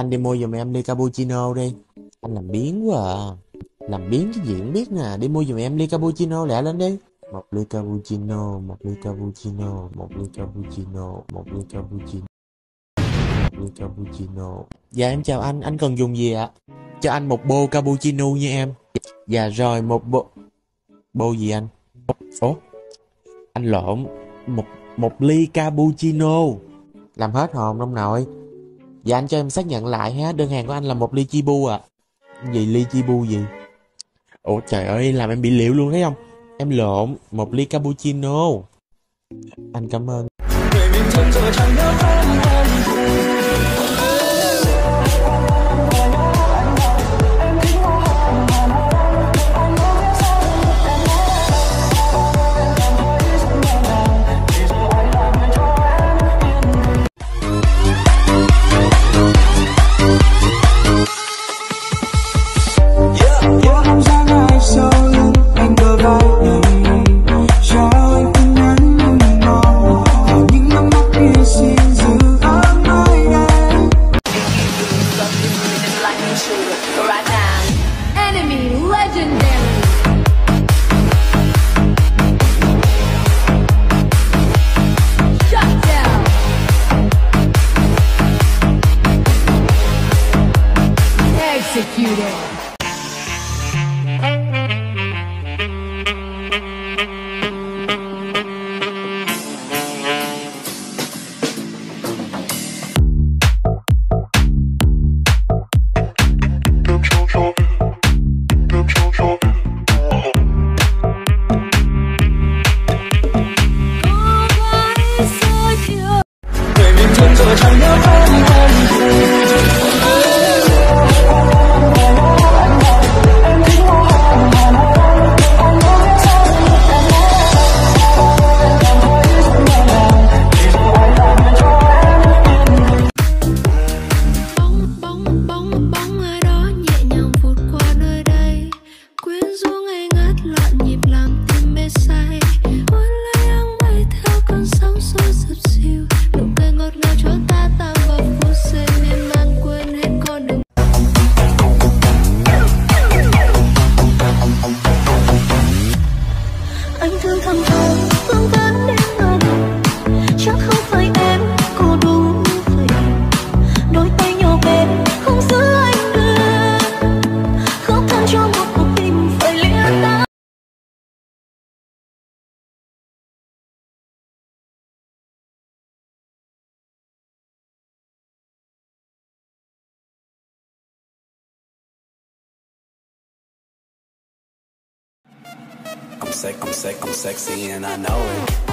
anh đi mua giùm em ly cappuccino đi. Anh làm biến quá à. Làm biến cái gì cũng biết nè. Đi mua giùm em ly cappuccino lẹ lên đi. Một ly cappuccino, một ly cappuccino, một ly cappuccino, một ly cappuccino, một ly cappuccino. Dạ em chào anh. Anh cần dùng gì ạ? Cho anh một bô cappuccino như em. Dạ rồi, một bô bô gì anh? Ố anh lộn. Một một ly cappuccino. Làm hết hồn ông nội. Dạ anh cho em xác nhận lại ha, đơn hàng của anh là một ly chibu ạ. À. Gì ly chibu gì? Ủa trời ơi, làm em bị liệu luôn thấy không? Em lộn, một ly cappuccino. Anh cảm ơn. Enemy legendary. sick, I'm sick. I'm sexy and I know it.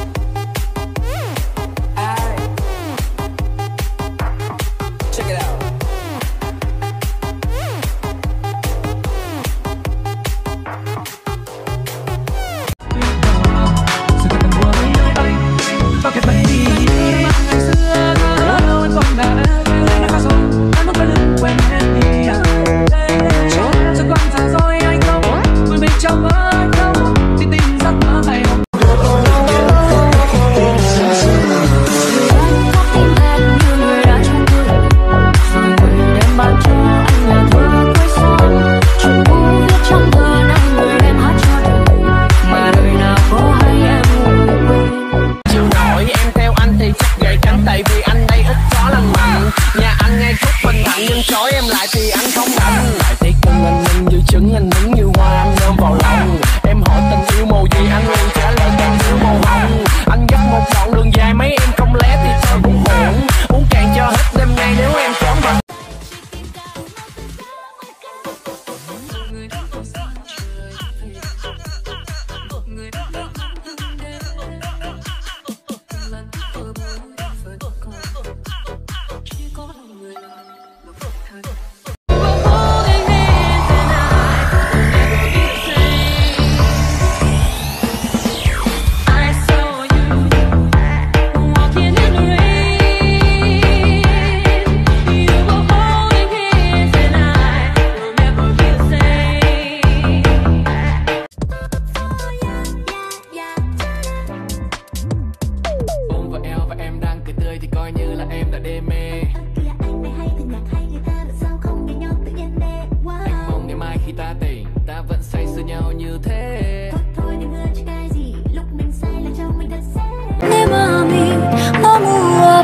khi ta tỉnh, ta vẫn say sưa nhau như thế. Thôi thôi đừng hứa cho cái gì, lúc mình say là cho mình thật dễ nếu mà mình mong mùa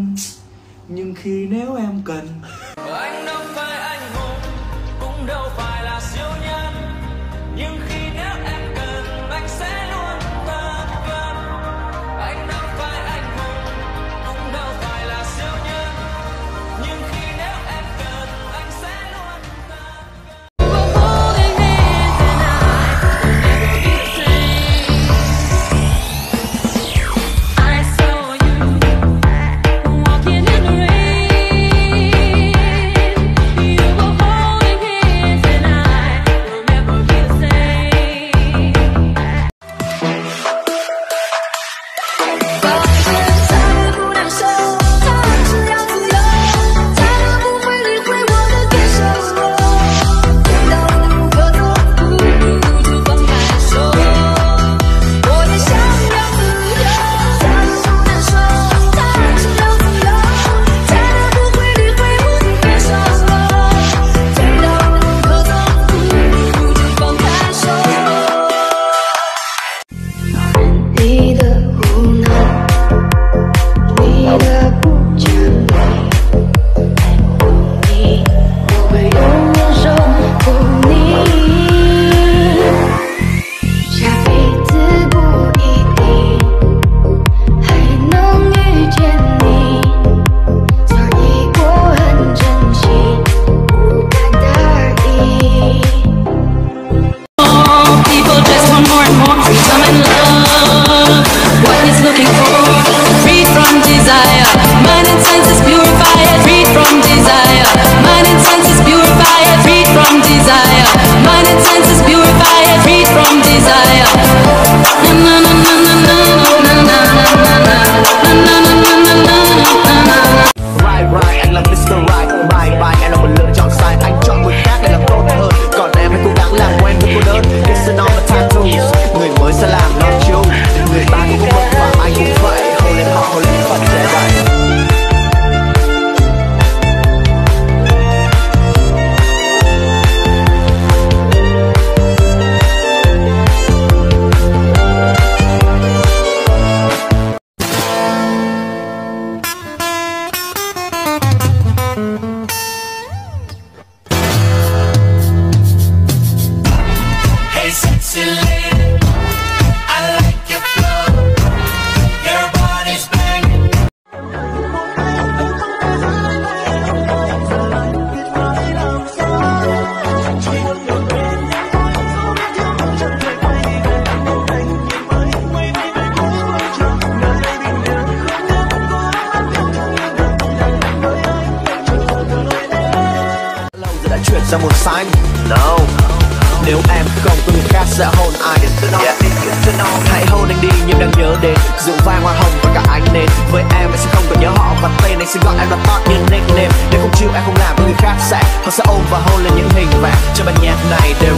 thân. Nhưng khi nếu em cần anh đâu phải anh hùng cũng đâu phải desire. Mind and senses purify freed from desire. Ra một xanh No. Nếu em không người khác sẽ hôn ai? Yeah. Hãy hôn anh đi nhưng đang nhớ đến Rượu vang hoa hồng và cả ánh nến. Với em anh sẽ không còn nhớ họ và tên Anh sẽ gọi em là tốt như nickname. Nếu không chịu em không làm với người khác sẽ Họ sẽ ôm và hôn lên những hình vẽ. Trên bài nhạc này đều